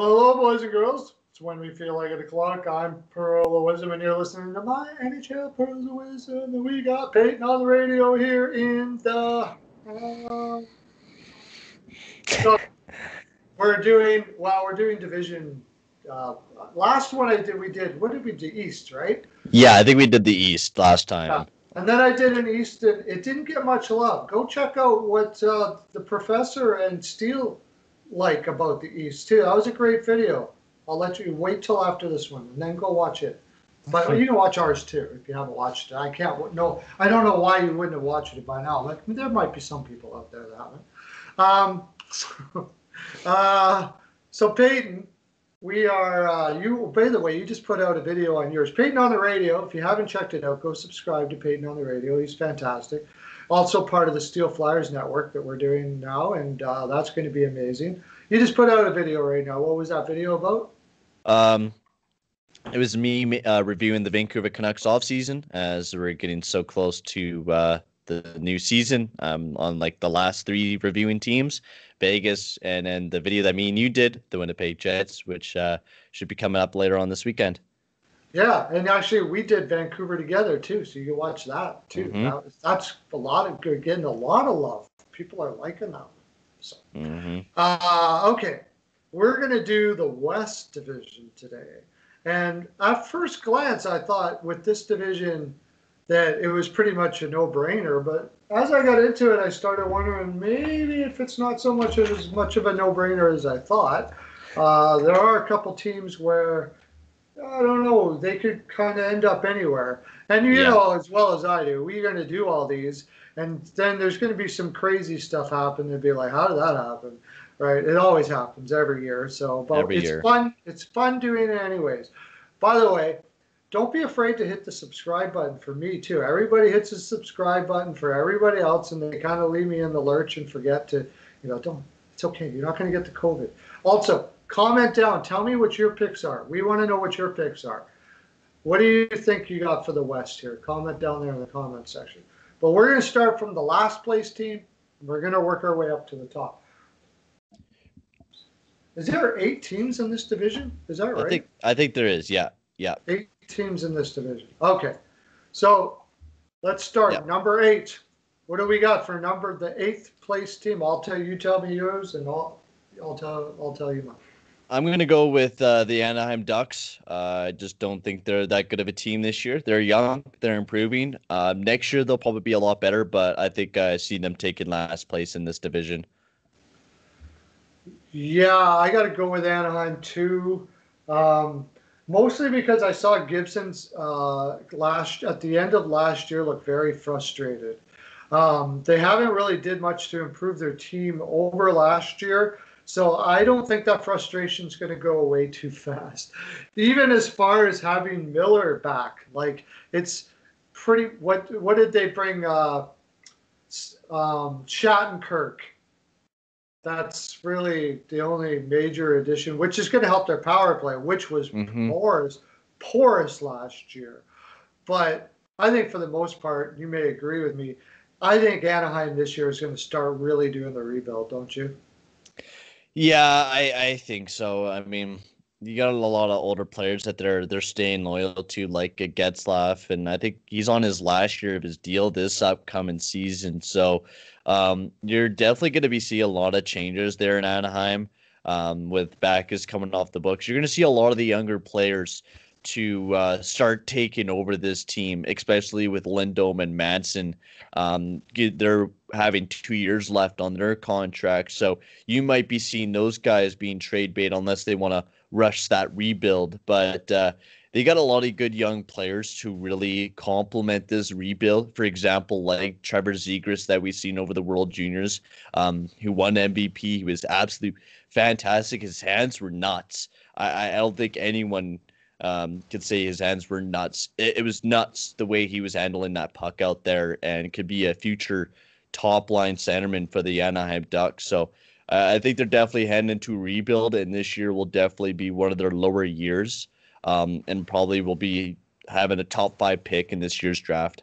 Hello, boys and girls. It's when we feel like it o'clock. I'm Pearl of Wisdom, and you're listening to my NHL Pearls of Wisdom. And we got Payton on the radio here in the. Uh, so we're doing well. We're doing division. Uh, last one I did, we did. What did we do? East, right? Yeah, I think we did the East last time. Yeah. And then I did an East, and it didn't get much love. Go check out what uh, the professor and Steele like about the East too. That was a great video. I'll let you wait till after this one and then go watch it. But you can watch ours too if you haven't watched it. I can't no. I don't know why you wouldn't have watched it by now. But there might be some people out there that haven't. Um, so, uh, so Payton, we are uh, you. By the way, you just put out a video on yours, Payton on the radio. If you haven't checked it out, go subscribe to Payton on the radio. He's fantastic also part of the Steel Flyers network that we're doing now, and uh, that's going to be amazing. You just put out a video right now. What was that video about? Um, it was me uh, reviewing the Vancouver Canucks off season as we're getting so close to uh, the new season. Um, on like the last three reviewing teams, Vegas, and then the video that me and you did, the Winnipeg Jets, which uh, should be coming up later on this weekend. Yeah, and actually we did Vancouver together too, so you can watch that too. Mm-hmm. That, that's a lot of good, getting a lot of love. People are liking that. One, So, mm-hmm. uh, okay, we're gonna do the West Division today, and at first glance, I thought with this division that it was pretty much a no-brainer. But as I got into it, I started wondering maybe if it's not so much as much of a no-brainer as I thought. Uh, there are a couple teams where I don't know. They could kind of end up anywhere. And you yeah. know as well as I do, we're going to do all these, and then there's going to be some crazy stuff happen. And be like, how did that happen? Right? It always happens every year. So, but every it's year. fun. It's fun doing it anyways. By the way, don't be afraid to hit the subscribe button for me too. Everybody hits the subscribe button for everybody else, and they kind of leave me in the lurch and forget to, you know, don't. It's okay. You're not going to get the COVID. Also, Comment down. Tell me what your picks are. We want to know what your picks are. What do you think you got for the West here? Comment down there in the comment section. But we're going to start from the last place team. We're going to work our way up to the top. Is there eight teams in this division? Is that right? I think I think there is. Yeah, yeah. Eight teams in this division. Okay, so let's start. Yeah. Number eight. What do we got for number the eighth place team? I'll tell you. Tell me yours, and I'll I'll tell I'll tell you mine. I'm going to go with uh, the Anaheim Ducks. Uh, I just don't think they're that good of a team this year. They're young, they're improving. Uh, next year, they'll probably be a lot better, but I think I see them taking last place in this division. Yeah, I got to go with Anaheim too. Um, mostly because I saw Gibson's uh, last at the end of last year look very frustrated. Um, they haven't really did much to improve their team over last year. So I don't think that frustration is going to go away too fast. Even as far as having Miller back, like it's pretty. What what did they bring? Uh, um, Shattenkirk. That's really the only major addition, which is going to help their power play, which was mm-hmm. porous, porous last year. But I think for the most part, you may agree with me. I think Anaheim this year is going to start really doing the rebuild, don't you? Yeah, I, I think so. I mean, you got a lot of older players that they're they're staying loyal to, like Getzlaf, and I think he's on his last year of his deal this upcoming season. So, um, you're definitely going to be seeing a lot of changes there in Anaheim. Um, with Backus coming off the books, you're going to see a lot of the younger players to uh, start taking over this team, especially with Lindholm and Manson. Um, they're having two years left on their contract, so you might be seeing those guys being trade bait unless they want to rush that rebuild. But uh, they got a lot of good young players to really complement this rebuild. For example, like Trevor Zegras that we've seen over the World Juniors, um, who won MVP. He was absolutely fantastic. His hands were nuts. I, I don't think anyone um, could say his hands were nuts. It, it, was nuts the way he was handling that puck out there, and could be a future top line centerman for the Anaheim Ducks. So uh, I think they're definitely heading into rebuild, and this year will definitely be one of their lower years, um, and probably will be having a top five pick in this year's draft.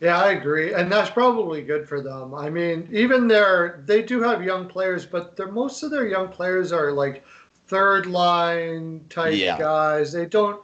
Yeah, I agree, and that's probably good for them. I mean, even their they do have young players, but their most of their young players are like third line type yeah. guys. They don't.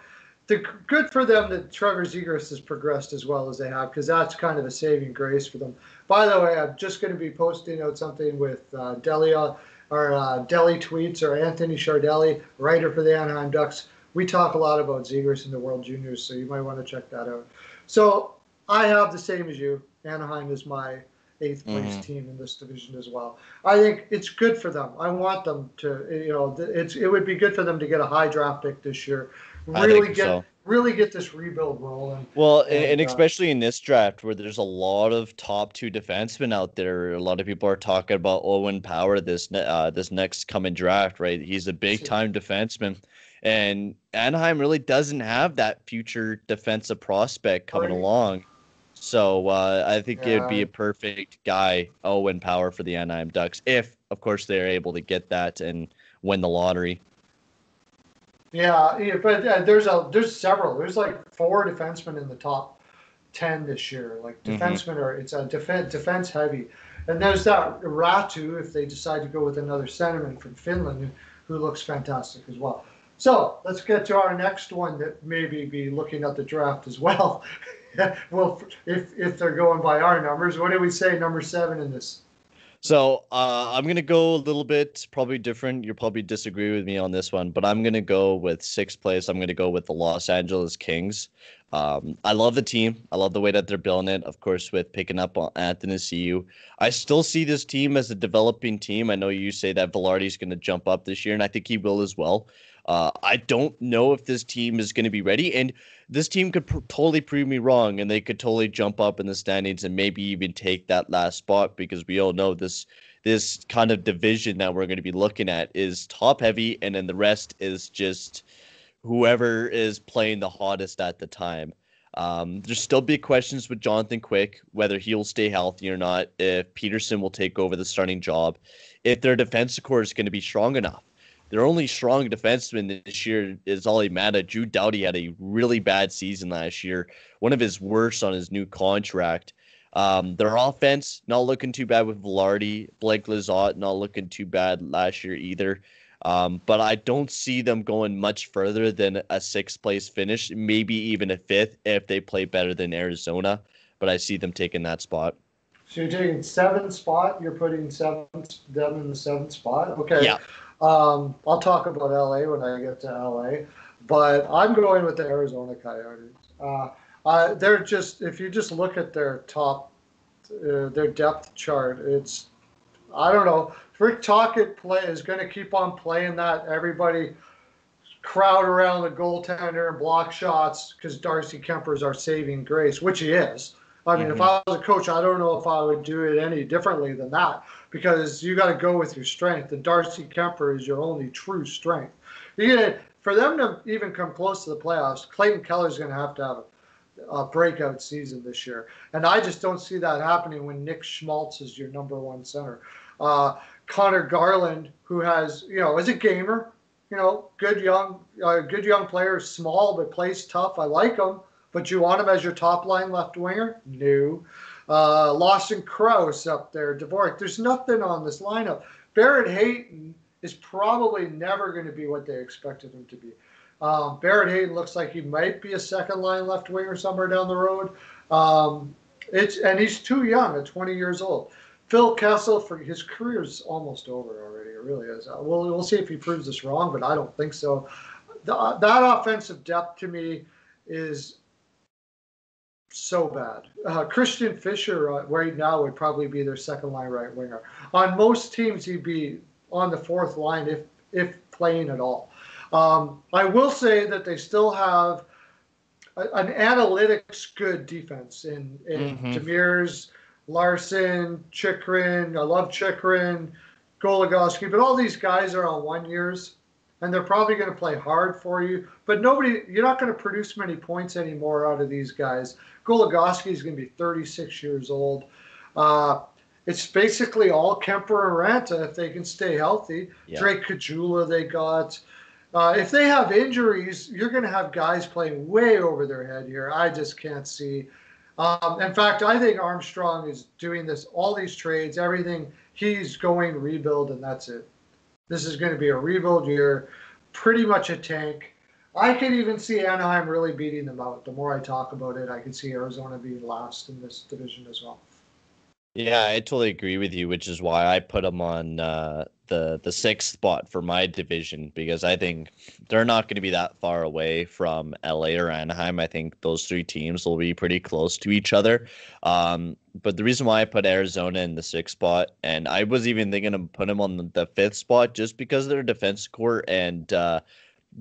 They're good for them that Trevor Zegras has progressed as well as they have because that's kind of a saving grace for them. By the way, I'm just going to be posting out something with uh, Delia or uh, Deli Tweets or Anthony Shardelli, writer for the Anaheim Ducks. We talk a lot about Zegras in the World Juniors, so you might want to check that out. So I have the same as you. Anaheim is my eighth place mm-hmm. team in this division as well. I think it's good for them. I want them to, you know, it's it would be good for them to get a high draft pick this year. Really get so. Really get this rebuild rolling. Well, and, and uh, especially in this draft where there's a lot of top two defensemen out there. A lot of people are talking about Owen Power this uh, this next coming draft. Right, he's a big time defenseman. And Anaheim really doesn't have that future defensive prospect coming right. along. So uh, I think yeah. it would be a perfect guy, Owen Power, for the Anaheim Ducks, if, of course, they're able to get that and win the lottery. Yeah, yeah but uh, there's a there's several. There's like four defensemen in the top ten this year. Like mm-hmm. defensemen mm-hmm. are it's a defense defense heavy, and there's that Ratu if they decide to go with another centerman from Finland who looks fantastic as well. So let's get to our next one that maybe be looking at the draft as well. well, if if they're going by our numbers, what do we say number seven in this? So uh, I'm gonna go a little bit probably different. You'll probably disagree with me on this one, but I'm gonna go with sixth place. I'm gonna go with the Los Angeles Kings. Um, I love the team. I love the way that they're building it. Of course, with picking up on Athanasiu, I still see this team as a developing team. I know you say that Vilardi's going to jump up this year, and I think he will as well. Uh, I don't know if this team is going to be ready, and this team could pr- totally prove me wrong, and they could totally jump up in the standings and maybe even take that last spot because we all know this this kind of division that we're going to be looking at is top heavy, and then the rest is just whoever is playing the hottest at the time. Um, there's still big questions with Jonathan Quick, whether he'll stay healthy or not, if Petersen will take over the starting job, if their defensive core is going to be strong enough. Their only strong defenseman this year is Olli Maatta. Drew Doughty had a really bad season last year, one of his worst on his new contract. Um, their offense not looking too bad with Vilardi. Blake Lizotte not looking too bad last year either. Um, but I don't see them going much further than a sixth place finish, maybe even a fifth if they play better than Arizona. But I see them taking that spot. So you're taking seventh spot. You're putting seventh them in the seventh spot. Okay. Yeah. Um, I'll talk about LA when I get to LA, but I'm going with the Arizona Coyotes. Uh, uh, they're just if you just look at their top, uh, their depth chart, it's I don't know. Rick Tocchet play is going to keep on playing that. Everybody crowd around the goaltender and block shots because Darcy Kuemper is our saving grace, which he is. I mean, mm-hmm. if I was a coach, I don't know if I would do it any differently than that because you got to go with your strength. And Darcy Kuemper is your only true strength. You get for them to even come close to the playoffs. Clayton Keller is going to have to have a, a, breakout season this year, and I just don't see that happening when Nick Schmaltz is your number one center. Uh, Conor Garland, who has you know is a gamer, you know, good young, uh, good young player, small but plays tough. I like him. But you want him as your top line left winger? No. Uh, Lawson Crouse up there, Dvorak. There's nothing on this lineup. Barrett Hayton is probably never going to be what they expected him to be. Um, Barrett Hayton looks like he might be a second line left winger somewhere down the road. Um, it's and he's too young at 20 years old. Phil Kessel for his career's almost over already. It really is. Uh, we'll we'll see if he proves us wrong, but I don't think so. The, that offensive depth to me is so bad. Uh, Christian Fischer uh, right now would probably be their second line right winger. On most teams, he'd be on the fourth line if if playing at all. Um, I will say that they still have a, an analytics good defense in in mm-hmm. Demers, Larsson, Chychrun. I love Chychrun, Goligoski, but all these guys are on one years and they're probably going to play hard for you. But nobody, you're not going to produce many points anymore out of these guys. Goligoski is going to be 36 years old. Uh, it's basically all Kuemper and Raanta if they can stay healthy. Yeah. Drake Caggiula they got. Uh, if they have injuries, you're going to have guys playing way over their head here. I just can't see. Um, in fact, I think Armstrong is doing this, all these trades, everything. He's going rebuild, and that's it. This is going to be a rebuild year, pretty much a tank. I could even see Anaheim really beating them out. The more I talk about it, I can see Arizona being last in this division as well. Yeah, I totally agree with you, which is why I put them on uh, the the sixth spot for my division because I think they're not going to be that far away from LA or Anaheim. I think those three teams will be pretty close to each other. Um, but the reason why I put Arizona in the sixth spot, and I was even thinking of put them on the fifth spot just because their defense core and uh,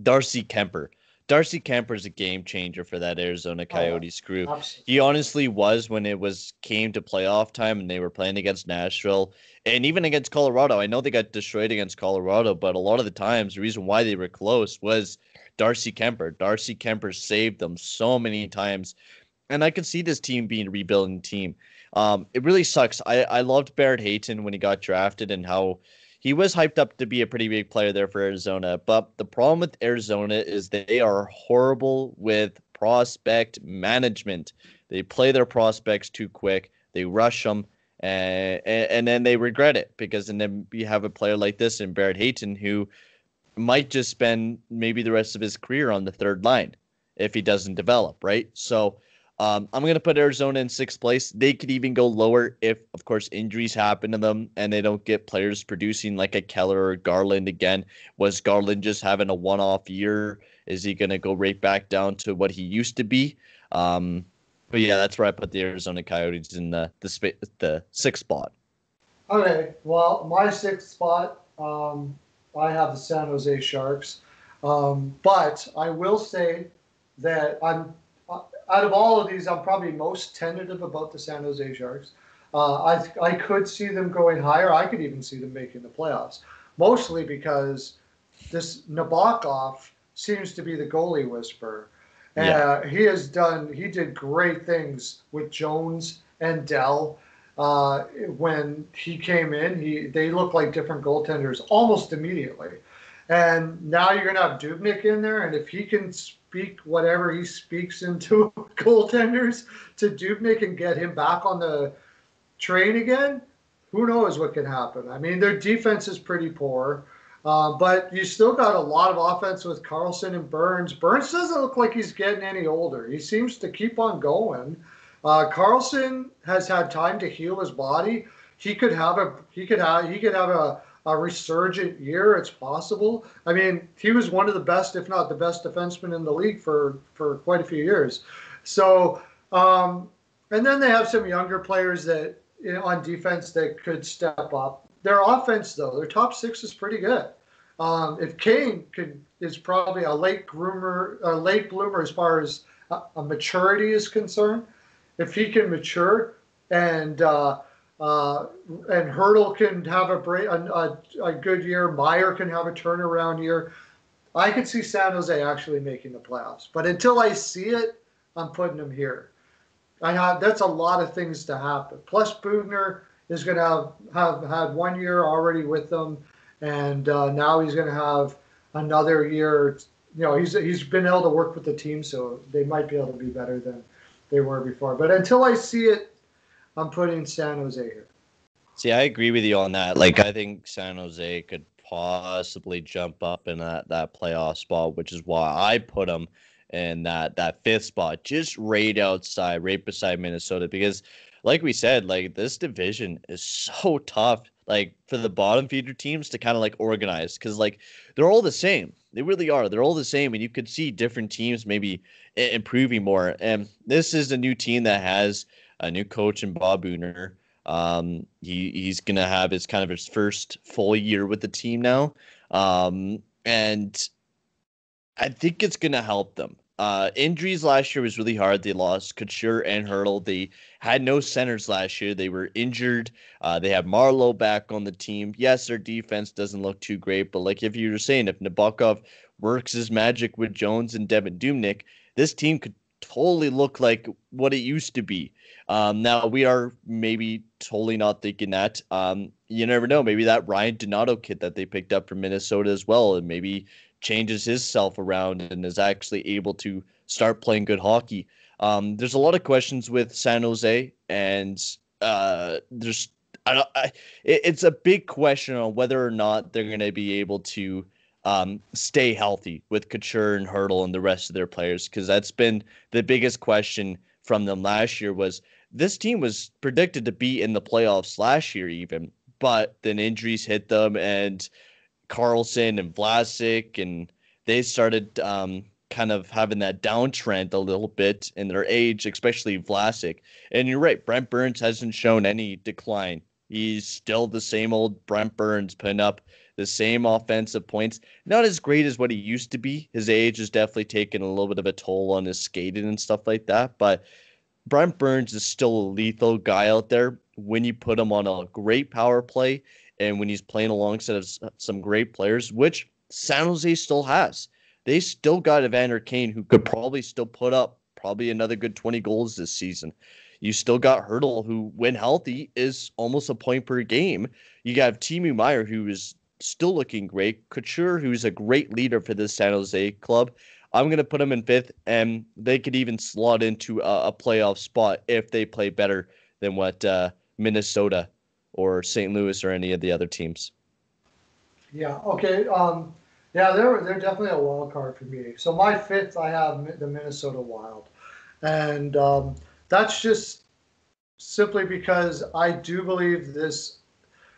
Darcy Kuemper. Darcy Kuemper is a game changer for that Arizona oh, Coyotes crew. Absolutely. He honestly was when it was came to playoff time and they were playing against Nashville and even against Colorado. I know they got destroyed against Colorado, but a lot of the times the reason why they were close was Darcy Kuemper. Darcy Kuemper saved them so many times, and I could see this team being a rebuilding team. Um, it really sucks. I I loved Barrett Hayton when he got drafted and how he was hyped up to be a pretty big player there for Arizona. But the problem with Arizona is they are horrible with prospect management. They play their prospects too quick. They rush them, and, eh, eh, and then they regret it because and then you have a player like this in Barrett Hayton who might just spend maybe the rest of his career on the third line if he doesn't develop, right? So um, I'm going to put Arizona in sixth place. They could even go lower if, of course, injuries happen to them and they don't get players producing like a Keller or Garland again. Was Garland just having a one off year? Is he going to go right back down to what he used to be? Um, but yeah, that's where I put the Arizona Coyotes in the the, the sixth spot. Okay, well, my sixth spot, um, I have the San Jose Sharks, um, but I will say that I'm out of all of these, I'm probably most tentative about the San Jose Sharks. Uh, I, I could see them going higher. I could even see them making the playoffs, mostly because this Nabokov seems to be the goalie whisperer. Yeah. Uh, he has done, he did great things with Jones and Dell. Uh, when he came in, he they looked like different goaltenders almost immediately. And now you're going to have Dubnyk in there, and if he can speak whatever he speaks into goaltenders to Dubnyk and get him back on the train again, who knows what can happen? I mean, their defense is pretty poor, uh, but you still got a lot of offense with Karlsson and Burns. Burns doesn't look like he's getting any older. He seems to keep on going. Uh, Karlsson has had time to heal his body. He could have a he could have he could have a a resurgent year. It's possible. I mean, he was one of the best, if not the best, defenseman in the league for for quite a few years. So, um, and then they have some younger players that you know, on defense that could step up. Their offense, though, their top six is pretty good. Um, if Kane could is probably a late groomer, a late bloomer as far as a, a maturity is concerned. If he can mature and uh, uh, and Hertl can have a, break, a, a, a, good year. Meier can have a turnaround year. I could see San Jose actually making the playoffs, but until I see it, I'm putting them here. I have that's a lot of things to happen. Plus, Boughner is going to have have had one year already with them, and uh, now he's going to have another year. You know, he's he's been able to work with the team, so they might be able to be better than they were before. But until I see it I'm putting San Jose here. See, I agree with you on that. Like, I think San Jose could possibly jump up in that that playoff spot, which is why I put them in that that fifth spot, just right outside, right beside Minnesota. Because, like we said, like this division is so tough. Like for the bottom feeder teams to kind of like organize, because like they're all the same. They really are. They're all the same, and you could see different teams maybe improving more. And this is a new team that has a new coach in Bob Boughner. Um, he he's gonna have his kind of his first full year with the team now, um, and I think it's gonna help them. Uh, injuries last year was really hard. They lost Couture and Hertl. They had no centers last year. They were injured. Uh, they have Marleau back on the team. Yes, their defense doesn't look too great, but like if you were saying, if Nabokov works his magic with Jones and Devan Dubnyk, this team could totally look like what it used to be. Um, now we are maybe totally not thinking that. Um, you never know. Maybe that Ryan Donato kid that they picked up from Minnesota as well, and maybe changes his self around and is actually able to start playing good hockey. Um, there's a lot of questions with San Jose, and uh, there's I. I, it, it's a big question on whether or not they're going to be able to um, stay healthy with Couture and Hertl and the rest of their players because that's been the biggest question from them last year. Was this team was predicted to be in the playoffs last year even, but then injuries hit them and Karlsson and Vlasic and they started um, kind of having that downtrend a little bit in their age, especially Vlasic. And you're right, Brent Burns hasn't shown any decline. He's still the same old Brent Burns putting up the same offensive points. Not as great as what he used to be. His age has definitely taken a little bit of a toll on his skating and stuff like that. But Brent Burns is still a lethal guy out there when you put him on a great power play and when he's playing alongside of some great players, which San Jose still has. They still got Evander Kane, who could probably still put up probably another good 20 goals this season. You still got Hertl, who, when healthy, is almost a point per game. You got Timo Meier, who is still looking great. Couture, who's a great leader for this San Jose club. I'm going to put them in fifth, and they could even slot into a, a playoff spot if they play better than what uh, Minnesota or St. Louis or any of the other teams. Yeah. Okay. Um, yeah, they're they're definitely a wild card for me. So my fifth, I have the Minnesota Wild, and um, that's just simply because I do believe this.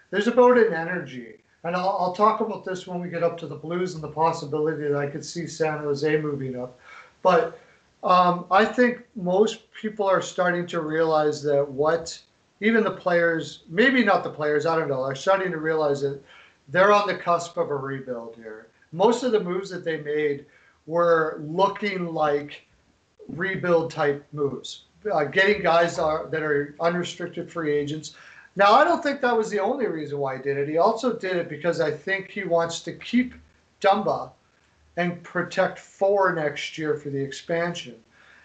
There's about an energy, and I'll, I'll talk about this when we get up to the Blues and the possibility that I could see San Jose moving up, but. Um, I think most people are starting to realize that what even the players, maybe not the players, I don't know, are starting to realize that they're on the cusp of a rebuild here most of the moves that they made were looking like rebuild type moves, uh, getting guys are, that are unrestricted free agents. Now, I don't think that was the only reason why he did it. He also did it because I think he wants to keep Dumba and protect four next year for the expansion.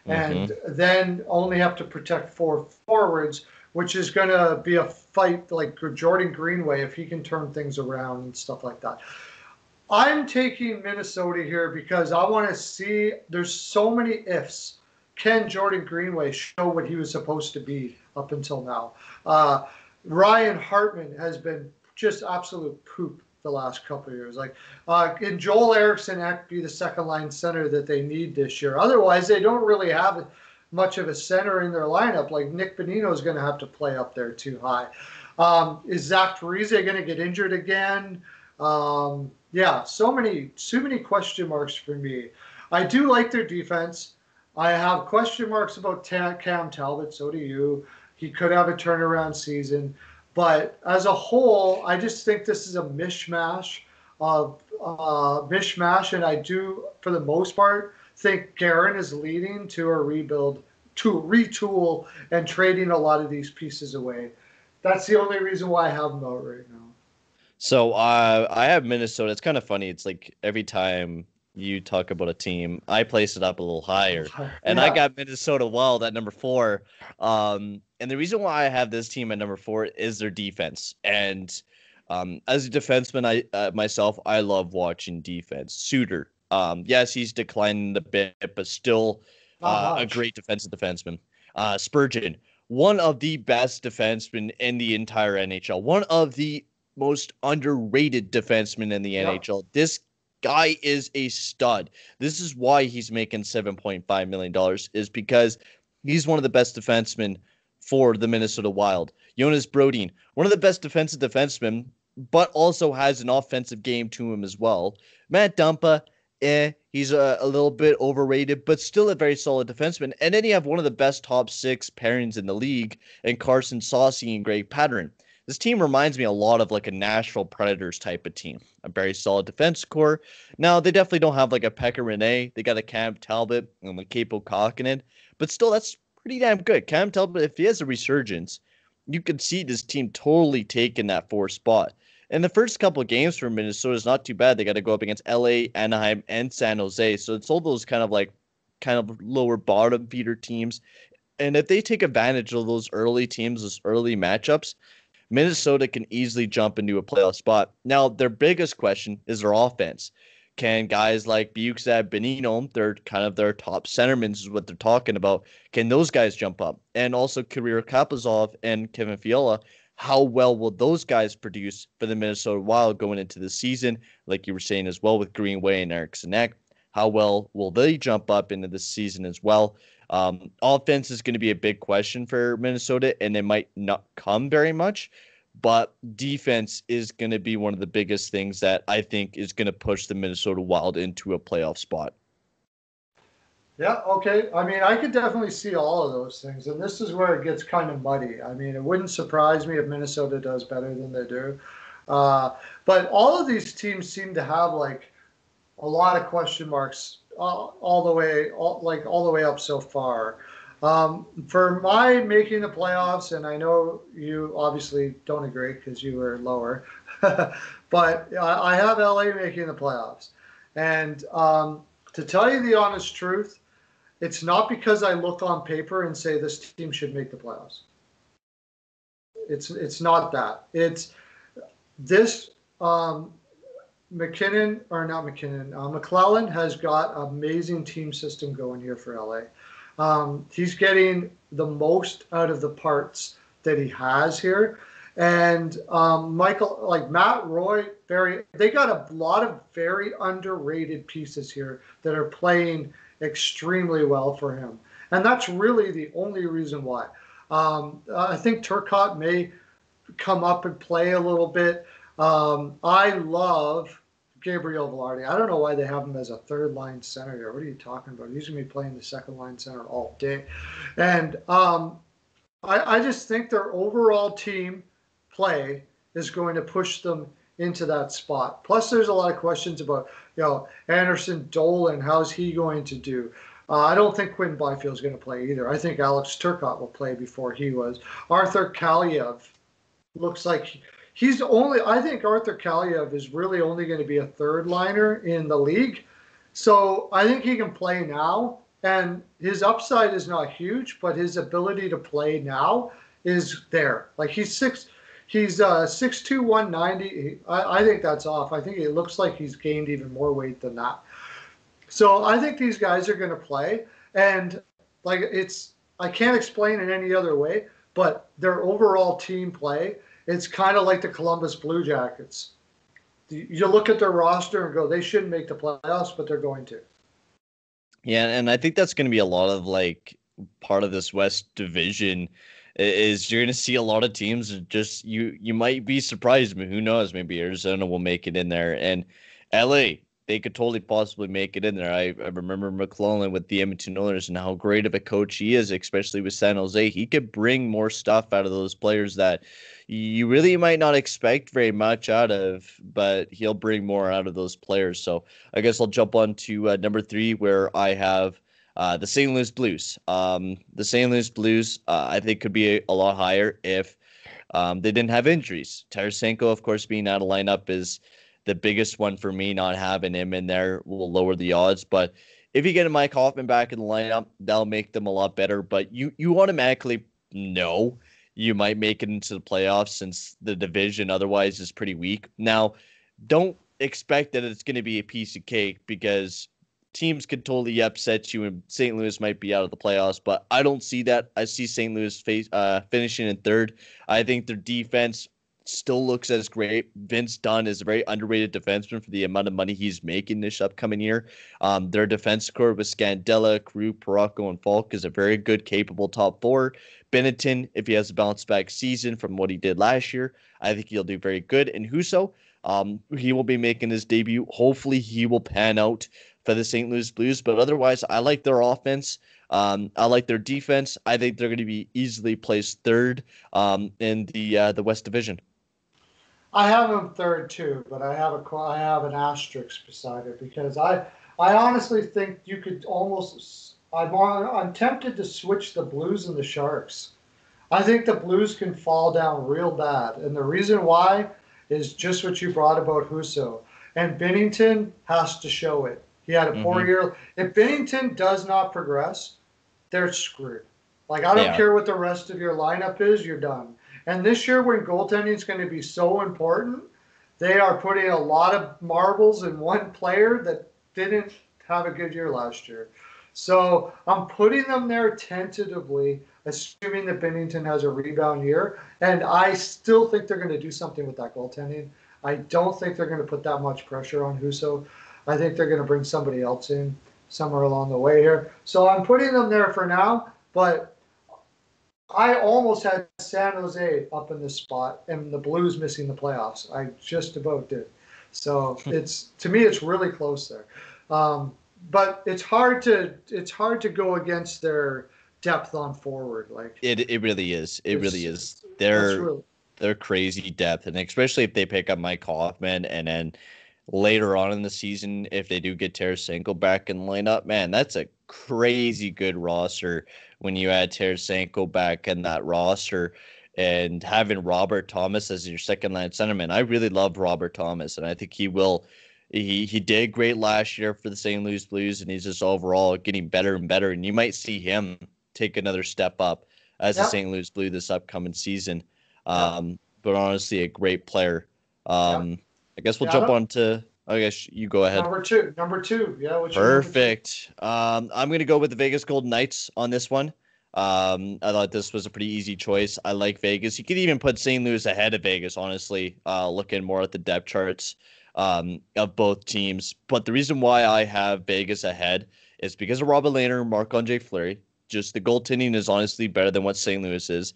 Mm-hmm. And then only have to protect four forwards, which is going to be a fight like Jordan Greenway if he can turn things around and stuff like that. I'm taking Minnesota here because I want to see. There's so many ifs. Can Jordan Greenway show what he was supposed to be up until now? Uh, Ryan Hartman has been just absolute poop the last couple years. Like, uh, can Joel Eriksson Ek be the second line center that they need this year? Otherwise, they don't really have much of a center in their lineup. Like Nick Bonino is going to have to play up there too high. Um, is Zach Parise going to get injured again? Um, yeah, so many, so many question marks for me. I do like their defense. I have question marks about Cam Talbot. So do you. He could have a turnaround season, but as a whole, I just think this is a mishmash of uh, mishmash, and I do, for the most part, think Guerin is leading to a rebuild, to retool, and trading a lot of these pieces away. That's the only reason why I have them out right now. So uh, I have Minnesota. It's kind of funny. It's like every time you talk about a team, I place it up a little higher, and yeah. I got Minnesota Wild at number four. Um, and the reason why I have this team at number four is their defense. And um, as a defenseman, I uh, myself, I love watching defense. Suter, um, yes, he's declining a bit, but still uh, a great defensive defenseman. Uh, Spurgeon, one of the best defensemen in the entire NHL, one of the most underrated defenseman in the yep. NHL. This guy is a stud. This is why he's making $7.5 million, is because he's one of the best defensemen for the Minnesota Wild. Jonas Brodin, one of the best defensive defensemen, but also has an offensive game to him as well. Matt Dumba, eh, he's a, a little bit overrated, but still a very solid defenseman. And then you have one of the best top six pairings in the league, and Carson Soucy and Greg Pateryn. This team reminds me a lot of like a Nashville Predators type of team. A very solid defense core. Now they definitely don't have like a Pekka Rinne. They got a Cam Talbot and like Kaapo Kahkonen, but still that's pretty damn good. Cam Talbot, if he has a resurgence, you could see this team totally taking that fourth spot. And the first couple of games for Minnesota is not too bad. They got to go up against LA, Anaheim, and San Jose. So it's all those kind of like kind of lower bottom feeder teams. And if they take advantage of those early teams, those early matchups, Minnesota can easily jump into a playoff spot. Now, their biggest question is their offense. Can guys like Bjugstad, Bonino, they're kind of their top centermen, is what they're talking about. Can those guys jump up? And also, Kirill Kaprizov and Kevin Fiala, how well will those guys produce for the Minnesota Wild going into the season? Like you were saying as well with Greenway and Eriksson Ek, how well will they jump up into the season as well? Um, offense is going to be a big question for Minnesota, and it might not come very much. But defense is going to be one of the biggest things that I think is going to push the Minnesota Wild into a playoff spot. Yeah, okay. I mean, I could definitely see all of those things. And this is where it gets kind of muddy. I mean, it wouldn't surprise me if Minnesota does better than they do. Uh, but all of these teams seem to have like a lot of question marks all, all the way, all, like all the way up so far. Um, for my making the playoffs, and I know you obviously don't agree because you were lower, but I have LA making the playoffs. And um, to tell you the honest truth, it's not because I look on paper and say this team should make the playoffs. It's it's not that. It's this um, MacKinnon or not MacKinnon. Uh, McLellan has got amazing team system going here for LA. Um, he's getting the most out of the parts that he has here. And um, Michael, like Matt Roy, very they got a lot of very underrated pieces here that are playing extremely well for him. And that's really the only reason why. Um, I think Turcotte may come up and play a little bit. Um, I love Gabriel Vilardi. I don't know why they have him as a third line center here. What are you talking about? He's going to be playing the second line center all day. And um, I, I just think their overall team play is going to push them into that spot. Plus, there's a lot of questions about, you know, Anderson Dolan. How's he going to do? Uh, I don't think Quinn Byfield is going to play either. I think Alex Turcotte will play before he was. Arthur Kaliyev looks like he's only. I think Arthur Kaliyev is really only going to be a third liner in the league. So I think he can play now, and his upside is not huge, but his ability to play now is there. Like he's six He's uh, 6'2", 190. I, I think that's off. I think it looks like he's gained even more weight than that. So I think these guys are going to play, and like it's I can't explain it any other way, but their overall team play, it's kind of like the Columbus Blue Jackets. You look at their roster and go, they shouldn't make the playoffs, but they're going to. Yeah, and I think that's going to be a lot of like part of this West Division is you're going to see a lot of teams just you you might be surprised who knows maybe arizona will make it in there and la they could totally possibly make it in there i, I remember mclellan with the edmonton oilers and how great of a coach he is especially with san jose he could bring more stuff out of those players that you really might not expect very much out of but he'll bring more out of those players so i guess i'll jump on to uh, number three where i have uh, the St. Louis Blues. Um, the St. Louis Blues, uh, I think, could be a, a lot higher if um, they didn't have injuries. Tarasenko, of course, being out of lineup is the biggest one for me. Not having him in there will lower the odds. But if you get Mike Hoffman back in the lineup, that'll make them a lot better. But you you automatically know you might make it into the playoffs since the division otherwise is pretty weak. Now, don't expect that it's going to be a piece of cake because teams could totally upset you, and St. Louis might be out of the playoffs. But I don't see that. I see St. Louis face, uh, finishing in third. I think their defense still looks as great. Vince Dunn is a very underrated defenseman for the amount of money he's making this upcoming year. Um, their defense core with Scandella, Krug, Parayko, and Faulk is a very good, capable top four. Binnington, if he has a bounce back season from what he did last year, I think he'll do very good. And Husso, um, he will be making his debut. Hopefully, he will pan out for the St. Louis Blues. But otherwise, I like their offense. Um, I like their defense. I think they're going to be easily placed third um, in the uh, the West Division. I have them third too, but I have a I have an asterisk beside it because I I honestly think you could almost I'm I'm tempted to switch the Blues and the Sharks. I think the Blues can fall down real bad, and the reason why is just what you brought about Husso. And Binnington has to show it. He had a poor mm-hmm. year. If Binnington does not progress, they're screwed. Like I don't care what the rest of your lineup is, you're done. And this year, when goaltending is going to be so important, they are putting a lot of marbles in one player that didn't have a good year last year. So I'm putting them there tentatively, assuming that Binnington has a rebound year. And I still think they're going to do something with that goaltending. I don't think they're going to put that much pressure on Husso. I think they're going to bring somebody else in somewhere along the way here. So I'm putting them there for now, but I almost had San Jose up in this spot and the Blues missing the playoffs. I just about did. So it's to me, it's really close there. Um, but it's hard to it's hard to go against their depth on forward. Like it, it really is. It really is. They're really, they're crazy depth, and especially if they pick up Mike Hoffman, and then later on in the season, if they do get Tarasenko back in lineup, man, that's a crazy good roster. When you add Tarasenko back in that roster, and having Robert Thomas as your second line centerman, I really love Robert Thomas, and I think he will he he did great last year for the St. Louis Blues, and he's just overall getting better and better. And you might see him take another step up as yep. a St. Louis Blue this upcoming season. Um, yep. But honestly, a great player. Um, yep. I guess we'll jump on to. I guess you go ahead. Number two. Number two. Yeah. Perfect. Um, I'm going to go with the Vegas Golden Knights on this one. Um, I thought this was a pretty easy choice. I like Vegas. You could even put St. Louis ahead of Vegas, honestly, uh, looking more at the depth charts um, of both teams. But the reason why I have Vegas ahead is because of Robin Lehner, Marc Andre Fleury. Just the goaltending is honestly better than what St. Louis is.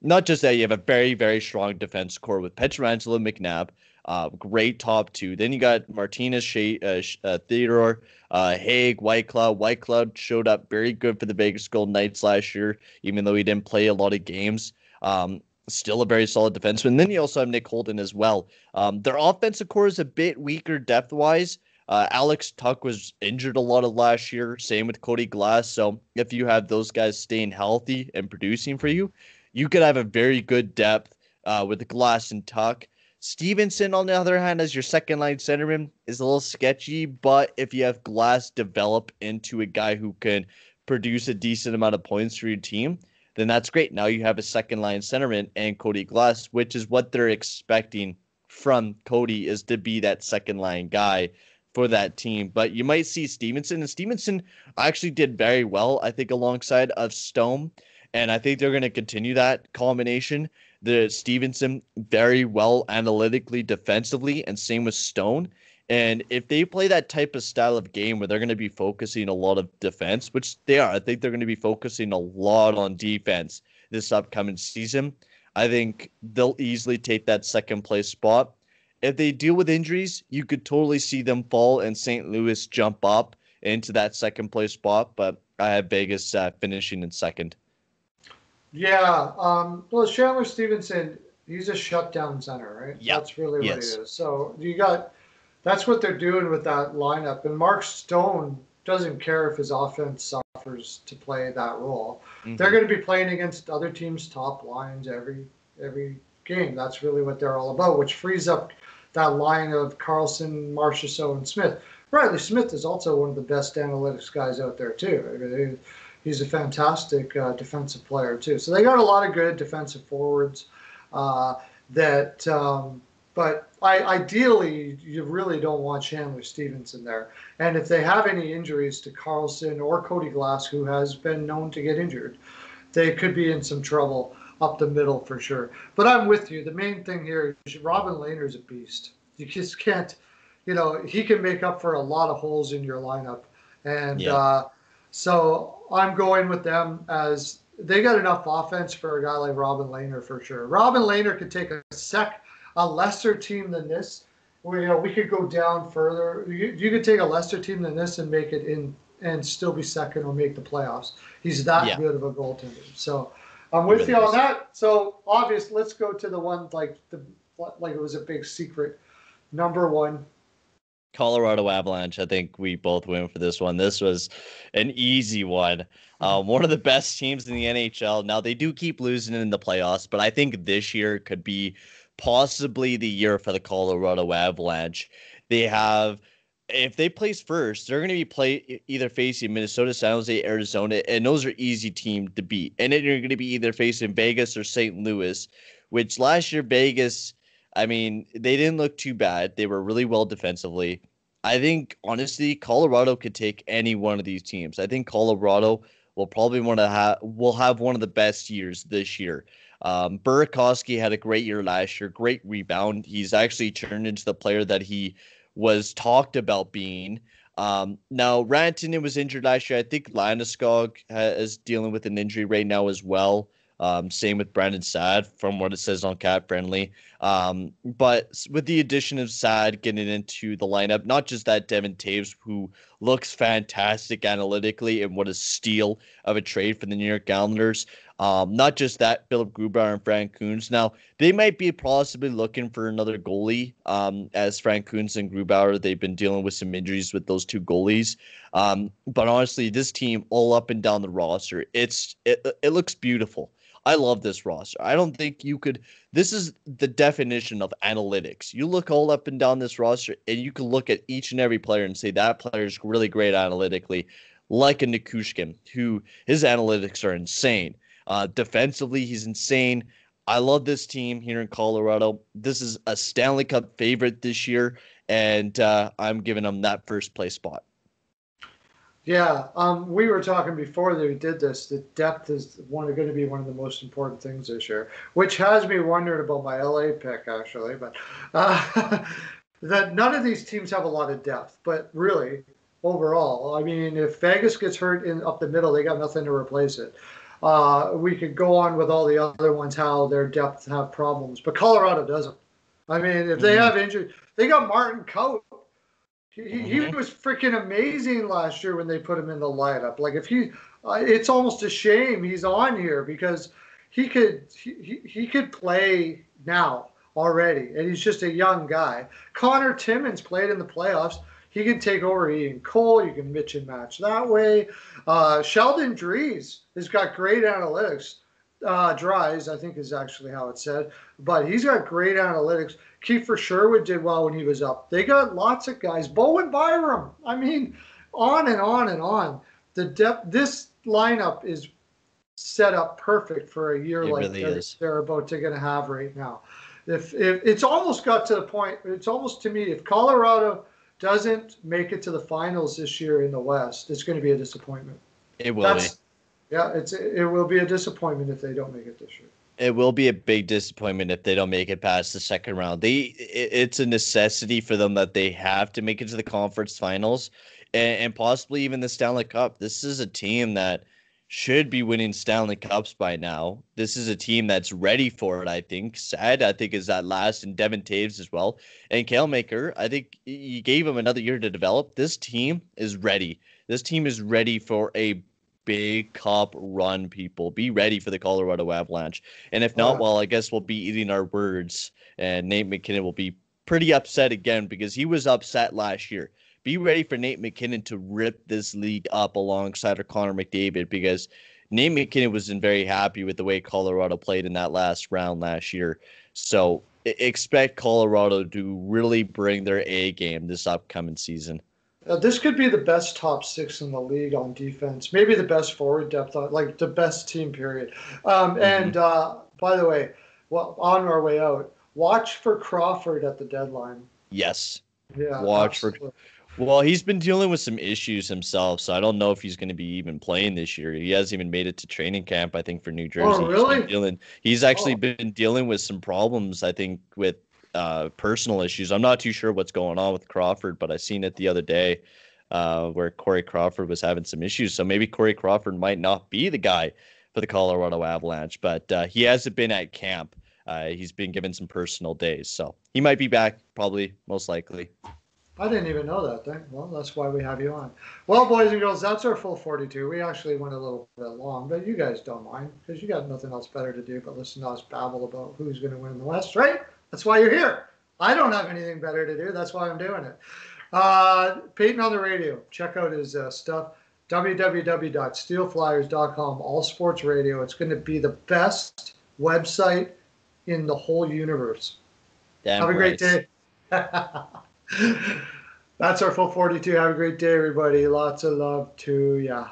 Not just that, you have a very, very strong defense core with Pietrangelo McNabb, uh, great top two. Then you got Martinez, Shea, uh, uh, Theodore, uh, Hague, Whitecloud. White Cloud showed up very good for the Vegas Golden Knights last year, even though he didn't play a lot of games. Um, still a very solid defenseman. And then you also have Nick Holden as well. Um, their offensive core is a bit weaker depth wise. Uh, Alex Tuch was injured a lot of last year. Same with Cody Glass. So if you have those guys staying healthy and producing for you, you could have a very good depth uh, with Glass and Tuch. Stephenson, on the other hand, as your second line centerman, is a little sketchy. But if you have Glass develop into a guy who can produce a decent amount of points for your team, then that's great. Now you have a second line centerman and Cody Glass, which is what they're expecting from Cody is to be that second line guy for that team. But you might see Stephenson, and Stephenson actually did very well, I think, alongside of Stone. And I think they're going to continue that combination. The Stephenson very well analytically, defensively, and same with Stone. And if they play that type of style of game where they're going to be focusing a lot of defense, which they are, I think they're going to be focusing a lot on defense this upcoming season. I think they'll easily take that second place spot. If they deal with injuries, you could totally see them fall and St. Louis jump up into that second place spot. But I have Vegas uh, finishing in second. Yeah. Um, well, Chandler Stephenson, he's a shutdown center, right? Yeah. That's really what yes. he is. So you got that's what they're doing with that lineup. And Mark Stone doesn't care if his offense suffers to play that role. Mm-hmm. They're going to be playing against other teams' top lines every every game. That's really what they're all about, which frees up that line of Karlsson, Marchessault, and Smith. Riley Smith is also one of the best analytics guys out there too. He's a fantastic uh, defensive player too. So they got a lot of good defensive forwards uh, that. Um, but I, ideally, you really don't want Chandler Stephenson there. And if they have any injuries to Karlsson or Cody Glass, who has been known to get injured, they could be in some trouble up the middle for sure. But I'm with you. The main thing here is Robin Lehner's a beast. You just can't, you know, he can make up for a lot of holes in your lineup. And yeah. uh, so I'm going with them as they got enough offense for a guy like Robin Lehner for sure. Robin Lehner could take a sec a lesser team than this, where you know we could go down further. You, you could take a lesser team than this and make it in and still be second or make the playoffs. He's that yeah. good of a goaltender. So I'm with really you on that. So obvious. Let's go to the one like the like it was a big secret. Number one. Colorado Avalanche. I think we both went for this one. This was an easy one. Um, one of the best teams in the NHL. Now they do keep losing in the playoffs, but I think this year could be possibly the year for the Colorado Avalanche. They have if they place first, they're going to be play either facing Minnesota, San Jose, Arizona, and those are easy teams to beat. And then you're going to be either facing Vegas or St. Louis, which last year Vegas, I mean, they didn't look too bad. They were really well defensively. I think honestly, Colorado could take any one of these teams. I think Colorado will probably want to have will have one of the best years this year. Um, Burakovsky had a great year last year, great rebound. He's actually turned into the player that he was talked about being. Um, now, Rantanen was injured last year. I think Landeskog is dealing with an injury right now as well. Um, same with Brandon Saad, from what it says on Cap Friendly. Um, but with the addition of Saad getting into the lineup, not just that Devon Toews, who looks fantastic analytically and what a steal of a trade for the New York Islanders. Um, not just that, Philipp Grubauer and Francouz. Now, they might be possibly looking for another goalie um, as Francouz and Grubauer. They've been dealing with some injuries with those two goalies. Um, but honestly, this team all up and down the roster, it's it, it looks beautiful. I love this roster. I don't think you could. This is the definition of analytics. You look all up and down this roster, and you can look at each and every player and say that player is really great analytically, like a Nichushkin, who his analytics are insane. Uh, defensively, he's insane. I love this team here in Colorado. This is a Stanley Cup favorite this year, and uh, I'm giving them that first place spot. Yeah, um, we were talking before that we did this. The depth is one going to be one of the most important things this year, which has me wondering about my LA pick actually. But uh, that none of these teams have a lot of depth. But really, overall, I mean, if Vegas gets hurt in up the middle, they got nothing to replace it. Uh, we could go on with all the other ones how their depth have problems, but Colorado doesn't. I mean, if they mm-hmm. have injured, they got Martin Kaut he, mm-hmm. he was freaking amazing last year when they put him in the lineup. Like if he, uh, it's almost a shame he's on here because he could he, he could play now already, and he's just a young guy. Connor Timmins played in the playoffs. He can take over Ian Cole. You can mitch and match that way. Uh, Sheldon Dries has got great analytics. Uh, Dries, I think is actually how it's said, but he's got great analytics. Kiefer Sherwood did well when he was up. They got lots of guys. Bowen Byram. I mean, on and on and on. The depth. This lineup is set up perfect for a year it like really they're, they're, about to going to have right now. If, if it's almost got to the point, it's almost to me, if Colorado doesn't make it to the finals this year in the West, it's going to be a disappointment. It will That's, be. Yeah, it's it will be a disappointment if they don't make it this year it will be a big disappointment if they don't make it past the second round. They it's a necessity for them that they have to make it to the conference finals and, and, possibly even the Stanley Cup. This is a team that should be winning Stanley Cups by now. This is a team that's ready for it, I think. Saad, I think, is that last, and Devon Toews as well. And Cale Makar, I think you gave him another year to develop. This team is ready. This team is ready for a big cup run, people. Be ready for the Colorado Avalanche. And if not, well, I guess we'll be eating our words. And Nate MacKinnon will be pretty upset again because he was upset last year. Be ready for Nate MacKinnon to rip this league up alongside our Connor McDavid because Nate MacKinnon wasn't very happy with the way Colorado played in that last round last year. So expect Colorado to really bring their A game this upcoming season. Uh, this could be the best top six in the league on defense. Maybe the best forward depth, uh, like the best team period. Um, mm-hmm. And uh, by the way, well, on our way out, watch for Crawford at the deadline. Yes. Yeah. Watch absolutely. for. Well, he's been dealing with some issues himself, so I don't know if he's going to be even playing this year. He hasn't even made it to training camp, I think, for New Jersey. Oh, really? He's, dealing, he's actually oh. been dealing with some problems, I think, with uh, personal issues. I'm not too sure what's going on with Crawford, but I seen it the other day uh, where Corey Crawford was having some issues. So maybe Corey Crawford might not be the guy for the Colorado Avalanche, but uh, he hasn't been at camp. Uh, he's been given some personal days, so he might be back probably, most likely. I didn't even know that thing. Well, that's why we have you on. Well, boys and girls, that's our full 42. We actually went a little bit long, but you guys don't mind because you got nothing else better to do but listen to us babble about who's going to win the West, right? That's why you're here. I don't have anything better to do. That's why I'm doing it. Uh, Payton on the radio. Check out his uh, stuff. www.steelflyers.com. All sports radio. It's going to be the best website in the whole universe. Damn have a great day. That's our full 42. Have a great day, everybody. Lots of love to ya.